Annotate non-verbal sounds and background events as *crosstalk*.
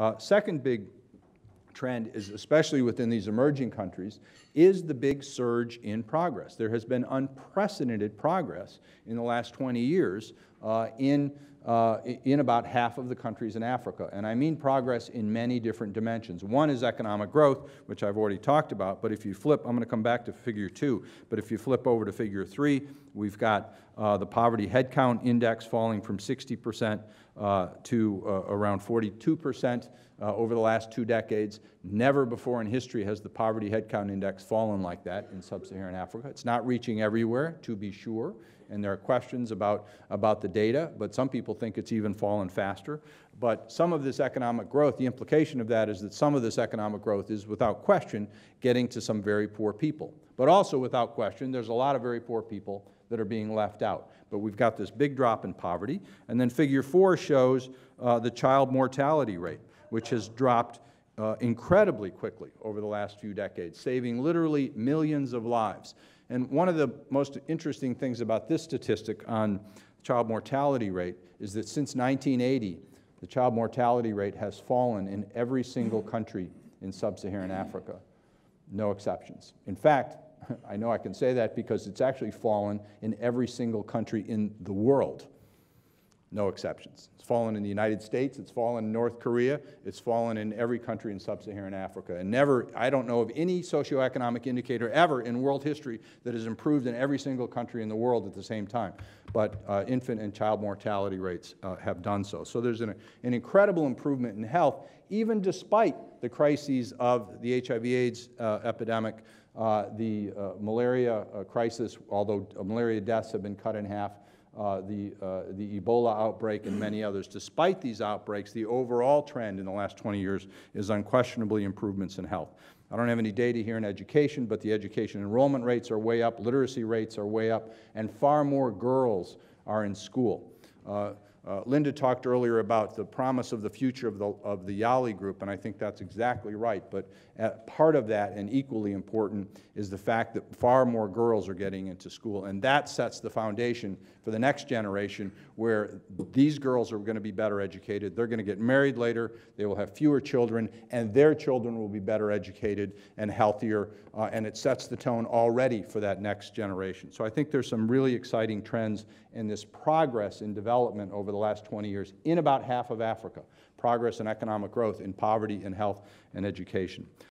Uh, second big trend is, especially within these emerging countries, is the big surge in progress. There has been unprecedented progress in the last 20 years in, uh, in about half of the countries in Africa. And I mean progress in many different dimensions. One is economic growth, which I've already talked about, but if you flip, I'm going to come back to figure two, but if you flip over to figure three, we've got uh, the poverty headcount index falling from 60% uh, to uh, around 42% uh, over the last two decades. Never before in history has the poverty headcount index fallen like that in sub-Saharan Africa. It's not reaching everywhere, to be sure, and there are questions about, about the data, but some people think it's even fallen faster. But some of this economic growth, the implication of that is that some of this economic growth is without question getting to some very poor people. But also without question, there's a lot of very poor people that are being left out. But we've got this big drop in poverty. And then figure four shows uh, the child mortality rate, which has dropped uh, incredibly quickly over the last few decades, saving literally millions of lives. And one of the most interesting things about this statistic on child mortality rate is that since 1980, the child mortality rate has fallen in every single country in sub-Saharan Africa, no exceptions. In fact, *laughs* I know I can say that because it's actually fallen in every single country in the world no exceptions. It's fallen in the United States, it's fallen in North Korea, it's fallen in every country in sub-Saharan Africa. And never, I don't know of any socioeconomic indicator ever in world history that has improved in every single country in the world at the same time. But uh, infant and child mortality rates uh, have done so. So there's an, an incredible improvement in health, even despite the crises of the HIV AIDS uh, epidemic, uh, the uh, malaria uh, crisis, although malaria deaths have been cut in half, uh, the, uh, the Ebola outbreak and many others. Despite these outbreaks, the overall trend in the last 20 years is unquestionably improvements in health. I don't have any data here in education, but the education enrollment rates are way up, literacy rates are way up, and far more girls are in school. Uh, uh, Linda talked earlier about the promise of the future of the, of the YALI group, and I think that's exactly right. But uh, part of that, and equally important, is the fact that far more girls are getting into school. And that sets the foundation for the next generation where these girls are going to be better educated. They're going to get married later, they will have fewer children, and their children will be better educated and healthier. Uh, and it sets the tone already for that next generation. So I think there's some really exciting trends in this progress in development over the last 20 years in about half of Africa progress in economic growth in poverty and health and education.